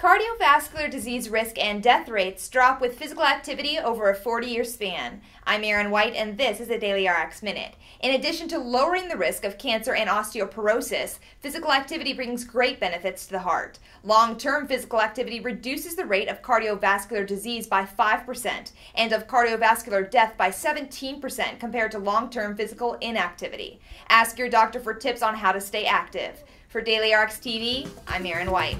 Cardiovascular disease risk and death rates drop with physical activity over a 40 year span. I'm Erin White, and this is a dailyRx Minute. In addition to lowering the risk of cancer and osteoporosis, physical activity brings great benefits to the heart. Long term physical activity reduces the rate of cardiovascular disease by 5% and of cardiovascular death by 17% compared to long term physical inactivity. Ask your doctor for tips on how to stay active. For dailyRx TV, I'm Erin White.